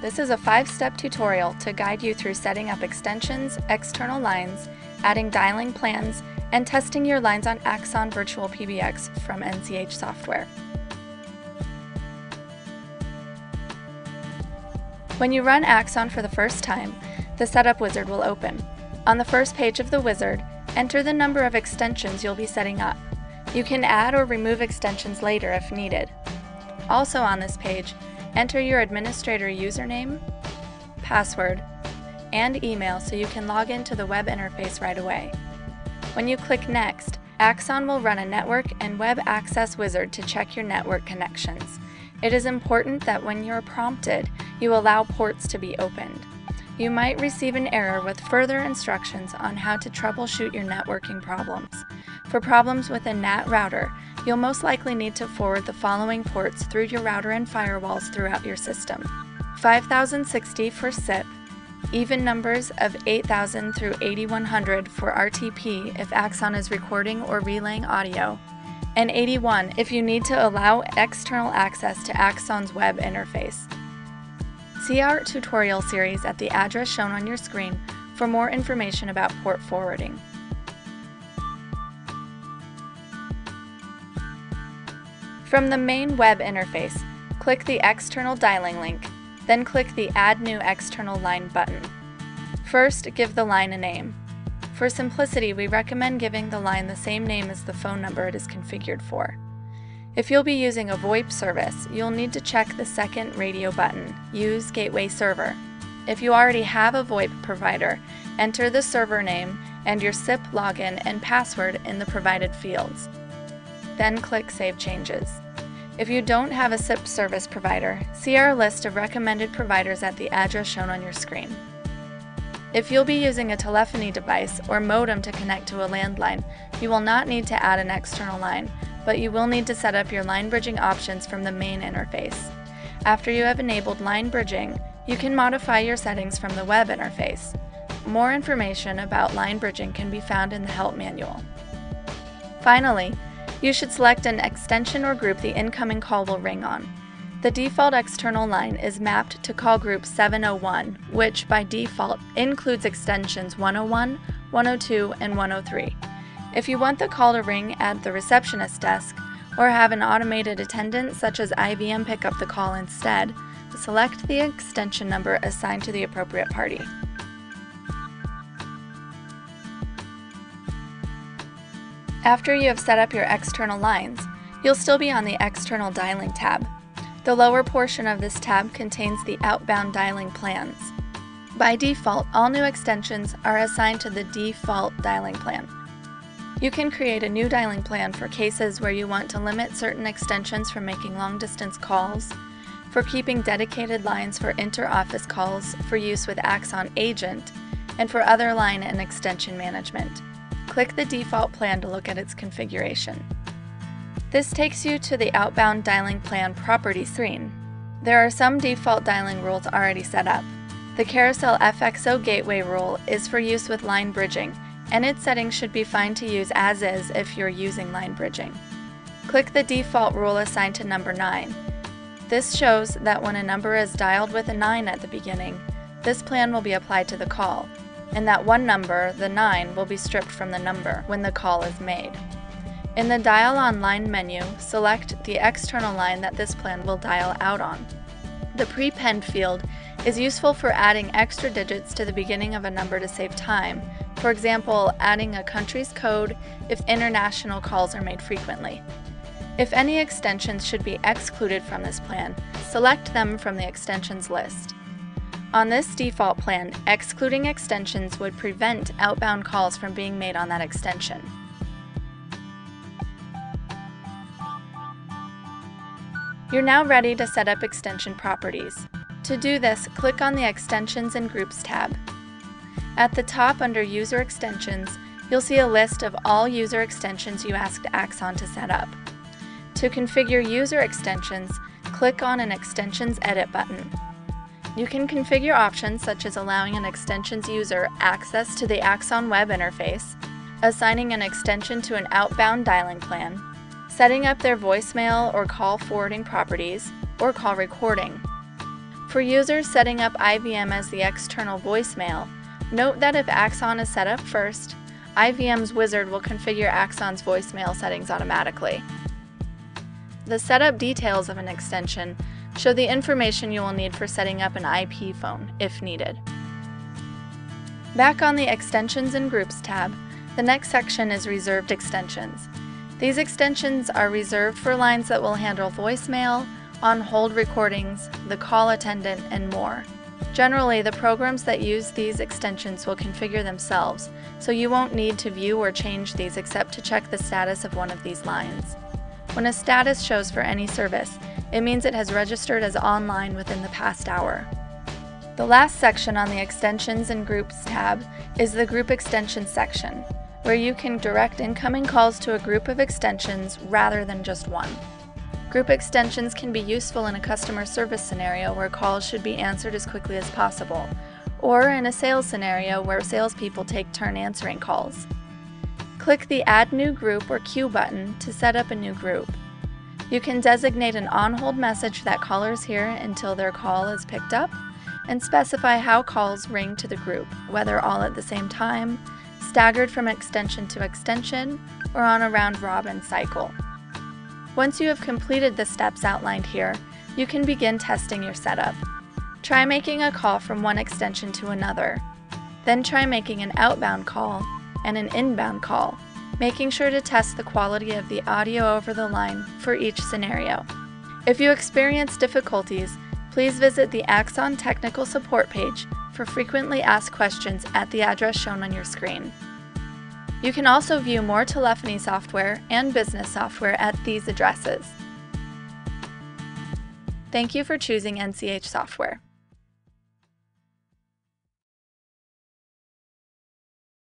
This is a five-step tutorial to guide you through setting up extensions, external lines, adding dialing plans, and testing your lines on Axon Virtual PBX from NCH Software. When you run Axon for the first time, the Setup Wizard will open. On the first page of the wizard, enter the number of extensions you'll be setting up. You can add or remove extensions later if needed. Also on this page, Enter your administrator username, password, and email so you can log into the web interface right away. When you click Next, Axon will run a network and web access wizard to check your network connections. It is important that when you're prompted, you allow ports to be opened. You might receive an error with further instructions on how to troubleshoot your networking problems. For problems with a NAT router, you'll most likely need to forward the following ports through your router and firewalls throughout your system. 5060 for SIP, even numbers of 8000 through 8100 for RTP if Axon is recording or relaying audio, and 81 if you need to allow external access to Axon's web interface. See our tutorial series at the address shown on your screen for more information about port forwarding. From the main web interface, click the external dialing link, then click the Add New External Line button. First, give the line a name. For simplicity, we recommend giving the line the same name as the phone number it is configured for. If you'll be using a VoIP service, you'll need to check the second radio button, Use Gateway Server. If you already have a VoIP provider, enter the server name and your SIP login and password in the provided fields then click Save Changes. If you don't have a SIP service provider, see our list of recommended providers at the address shown on your screen. If you'll be using a telephony device or modem to connect to a landline, you will not need to add an external line, but you will need to set up your line bridging options from the main interface. After you have enabled line bridging, you can modify your settings from the web interface. More information about line bridging can be found in the help manual. Finally, you should select an extension or group the incoming call will ring on. The default external line is mapped to call group 701, which by default includes extensions 101, 102, and 103. If you want the call to ring at the receptionist desk, or have an automated attendant such as IVM pick up the call instead, select the extension number assigned to the appropriate party. After you have set up your external lines, you'll still be on the External Dialing tab. The lower portion of this tab contains the outbound dialing plans. By default, all new extensions are assigned to the default dialing plan. You can create a new dialing plan for cases where you want to limit certain extensions from making long-distance calls, for keeping dedicated lines for inter-office calls for use with Axon Agent, and for other line and extension management. Click the default plan to look at its configuration. This takes you to the Outbound Dialing Plan property screen. There are some default dialing rules already set up. The Carousel FXO Gateway rule is for use with line bridging, and its settings should be fine to use as is if you're using line bridging. Click the default rule assigned to number 9. This shows that when a number is dialed with a 9 at the beginning, this plan will be applied to the call, and that one number, the 9, will be stripped from the number when the call is made. In the Dial On Line menu, select the external line that this plan will dial out on. The prepend field is useful for adding extra digits to the beginning of a number to save time, for example, adding a country's code if international calls are made frequently. If any extensions should be excluded from this plan, select them from the extensions list. On this default plan, excluding extensions would prevent outbound calls from being made on that extension. You're now ready to set up extension properties. To do this, click on the Extensions and Groups tab. At the top under User Extensions, you'll see a list of all user extensions you asked Axon to set up. To configure user extensions, click on an Extensions Edit button. You can configure options such as allowing an extension's user access to the Axon web interface, assigning an extension to an outbound dialing plan, setting up their voicemail or call forwarding properties, or call recording. For users setting up IVM as the external voicemail, note that if Axon is set up first, IVM's wizard will configure Axon's voicemail settings automatically. The setup details of an extension show the information you will need for setting up an IP phone, if needed. Back on the Extensions and Groups tab, the next section is Reserved Extensions. These extensions are reserved for lines that will handle voicemail, on-hold recordings, the call attendant, and more. Generally, the programs that use these extensions will configure themselves, so you won't need to view or change these except to check the status of one of these lines. When a status shows for any service, it means it has registered as online within the past hour. The last section on the Extensions and Groups tab is the Group Extensions section, where you can direct incoming calls to a group of extensions rather than just one. Group extensions can be useful in a customer service scenario where calls should be answered as quickly as possible, or in a sales scenario where salespeople take turn answering calls. Click the Add New Group or Queue button to set up a new group. You can designate an on-hold message that callers hear until their call is picked up, and specify how calls ring to the group, whether all at the same time, staggered from extension to extension, or on a round-robin cycle. Once you have completed the steps outlined here, you can begin testing your setup. Try making a call from one extension to another. Then try making an outbound call and an inbound call, making sure to test the quality of the audio over the line for each scenario. If you experience difficulties, please visit the Axon Technical Support page for frequently asked questions at the address shown on your screen. You can also view more telephony software and business software at these addresses. Thank you for choosing NCH Software.